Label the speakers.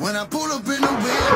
Speaker 1: When I pull up in the whip,